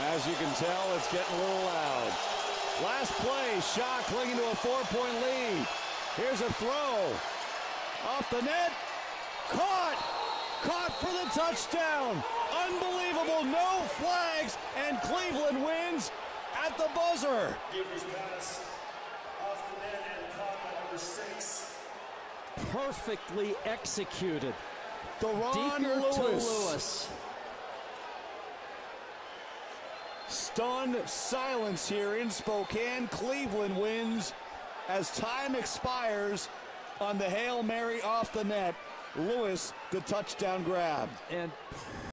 As you can tell, it's getting a little loud. Last play, Shock clinging to a four-point lead. Here's a throw. Off the net. Caught! Caught for the touchdown! Unbelievable, no flags, and Cleveland wins at the buzzer. Givers pass off the net and caught by number six. Perfectly executed. Thyron Dieker Lewis. to Lewis. Stunned silence here in Spokane. Cleveland wins as time expires on the Hail Mary off the net. Lewis, the touchdown grab. And